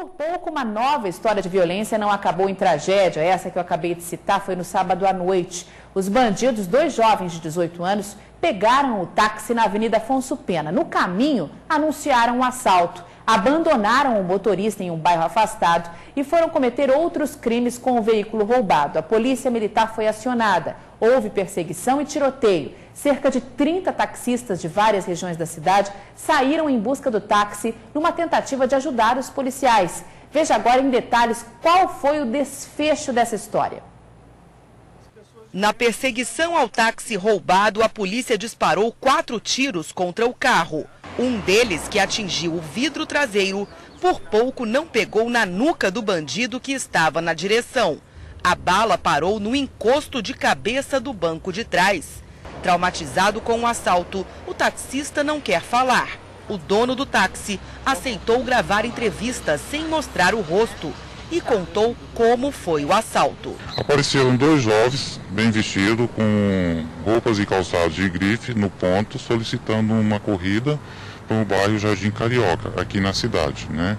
Por pouco, uma nova história de violência não acabou em tragédia. Essa que eu acabei de citar foi no sábado à noite. Os bandidos, dois jovens de 18 anos, pegaram o táxi na Avenida Afonso Pena. No caminho, anunciaram um assalto. Abandonaram o motorista em um bairro afastado e foram cometer outros crimes com o veículo roubado. A polícia militar foi acionada. Houve perseguição e tiroteio. Cerca de 30 taxistas de várias regiões da cidade saíram em busca do táxi numa tentativa de ajudar os policiais. Veja agora em detalhes qual foi o desfecho dessa história. Na perseguição ao táxi roubado, a polícia disparou quatro tiros contra o carro. Um deles, que atingiu o vidro traseiro, por pouco não pegou na nuca do bandido que estava na direção. A bala parou no encosto de cabeça do banco de trás. Traumatizado com o assalto, o taxista não quer falar. O dono do táxi aceitou gravar entrevistas sem mostrar o rosto e contou como foi o assalto. Apareceram dois jovens, bem vestidos, com roupas e calçados de grife, no ponto, solicitando uma corrida para o bairro Jardim Carioca, aqui na cidade, né?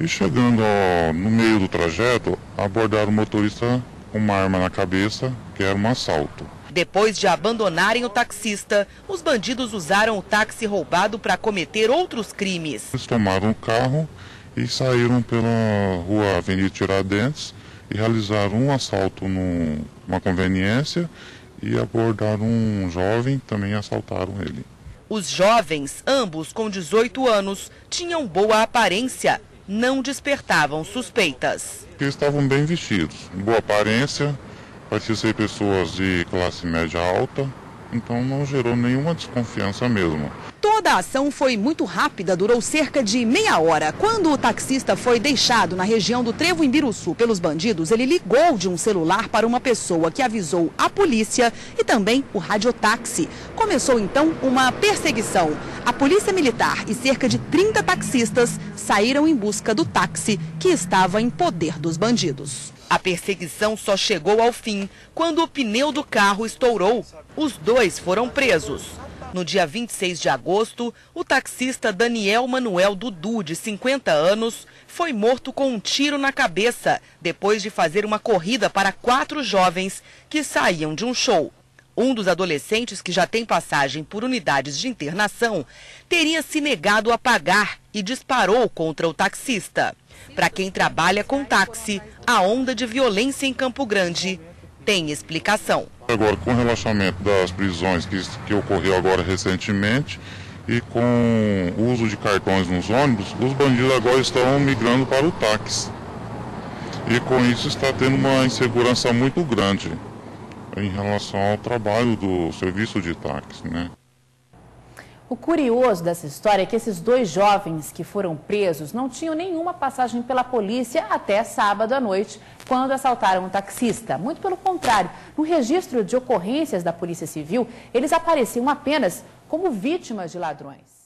E chegando no meio do trajeto, abordaram o motorista com uma arma na cabeça, que era um assalto. Depois de abandonarem o taxista, os bandidos usaram o táxi roubado para cometer outros crimes. Eles tomaram o carro e saíram pela rua Avenida Tiradentes e realizaram um assalto numa conveniência e abordaram um jovem, também assaltaram ele. Os jovens, ambos com 18 anos, tinham boa aparência não despertavam suspeitas. Eles estavam bem vestidos, boa aparência, pareciam ser pessoas de classe média alta, então não gerou nenhuma desconfiança mesmo. Toda a ação foi muito rápida, durou cerca de meia hora. Quando o taxista foi deixado na região do Trevo Imbiruçu pelos bandidos, ele ligou de um celular para uma pessoa que avisou a polícia e também o radiotáxi. Começou então uma perseguição. A polícia militar e cerca de 30 taxistas saíram em busca do táxi que estava em poder dos bandidos. A perseguição só chegou ao fim quando o pneu do carro estourou. Os dois foram presos. No dia 26 de agosto, o taxista Daniel Manuel Dudu, de 50 anos, foi morto com um tiro na cabeça depois de fazer uma corrida para quatro jovens que saíam de um show. Um dos adolescentes, que já tem passagem por unidades de internação, teria se negado a pagar e disparou contra o taxista. Para quem trabalha com táxi, a onda de violência em Campo Grande tem explicação. Agora, com o relaxamento das prisões que, que ocorreu agora recentemente e com o uso de cartões nos ônibus, os bandidos agora estão migrando para o táxi. E com isso está tendo uma insegurança muito grande em relação ao trabalho do serviço de táxi, né? O curioso dessa história é que esses dois jovens que foram presos não tinham nenhuma passagem pela polícia até sábado à noite, quando assaltaram um taxista. Muito pelo contrário, no registro de ocorrências da Polícia Civil, eles apareciam apenas como vítimas de ladrões.